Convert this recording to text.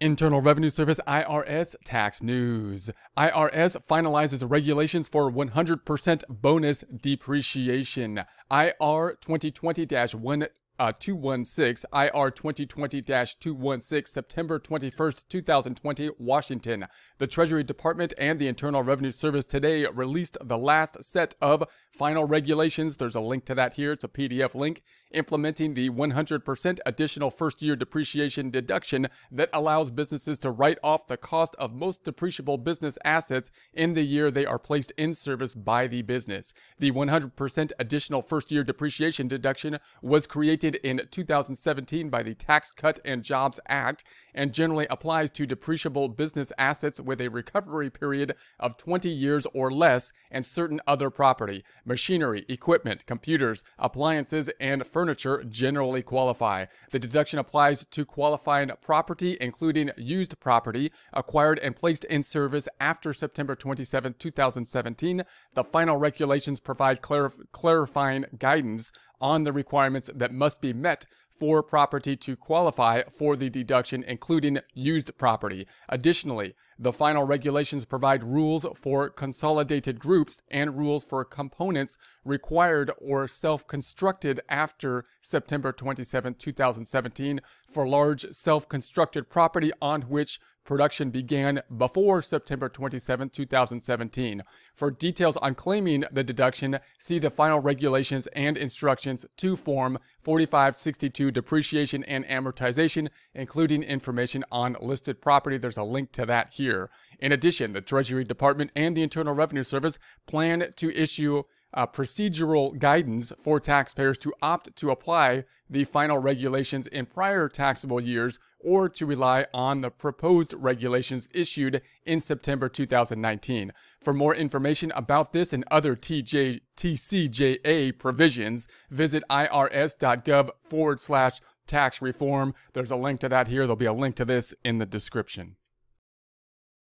Internal Revenue Service IRS tax news. IRS finalizes regulations for 100% bonus depreciation. IR 2020 1 uh, 216 IR 2020-216 September 21st, 2020, Washington. The Treasury Department and the Internal Revenue Service today released the last set of final regulations. There's a link to that here. It's a PDF link implementing the 100% additional first year depreciation deduction that allows businesses to write off the cost of most depreciable business assets in the year they are placed in service by the business. The 100% additional first year depreciation deduction was created in 2017 by the Tax Cut and Jobs Act and generally applies to depreciable business assets with a recovery period of 20 years or less and certain other property, machinery, equipment, computers, appliances, and furniture generally qualify. The deduction applies to qualifying property, including used property acquired and placed in service after September 27, 2017. The final regulations provide clarif- clarifying guidance on the requirements that must be met for property to qualify for the deduction, including used property. Additionally, the final regulations provide rules for consolidated groups and rules for components required or self constructed after September 27, 2017, for large self constructed property on which production began before September 27, 2017. For details on claiming the deduction, see the final regulations and instructions to Form 4562 Depreciation and Amortization, including information on listed property. There's a link to that here. In addition, the Treasury Department and the Internal Revenue Service plan to issue uh, procedural guidance for taxpayers to opt to apply the final regulations in prior taxable years or to rely on the proposed regulations issued in September 2019. For more information about this and other TJ, TCJA provisions, visit irs.gov forward slash tax reform. There's a link to that here. There'll be a link to this in the description.